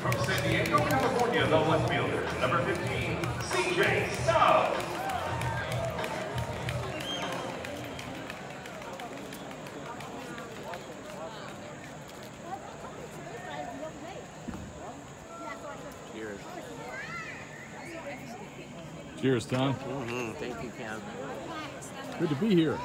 From San Diego, California, the left fielder, number 15, CJ Stout. Cheers. Cheers, Tom. Mm-hmm. Thank you, Cam. Good to be here.